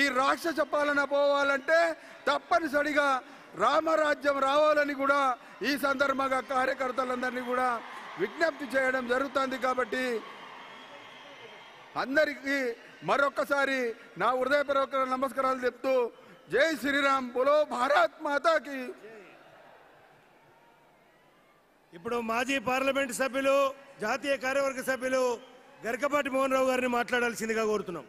ఈ రాక్షస పాలన పోవాలంటే తప్పనిసరిగా రామరాజ్యం రావాలని కూడా ఈ సందర్భంగా కార్యకర్తలందరినీ కూడా విజ్ఞప్తి చేయడం జరుగుతుంది కాబట్టి అందరికీ మరొకసారి నా హృదయపూర్వక నమస్కారాలు చెప్తూ జై శ్రీరామ్ బులో భారత్ మాతాకి. ఇప్పుడు మాజీ పార్లమెంట్ సభ్యులు జాతీయ కార్యవర్గ సభ్యులు గరికపాటి మోహన్ రావు గారిని మాట్లాడాల్సిందిగా కోరుతున్నాం.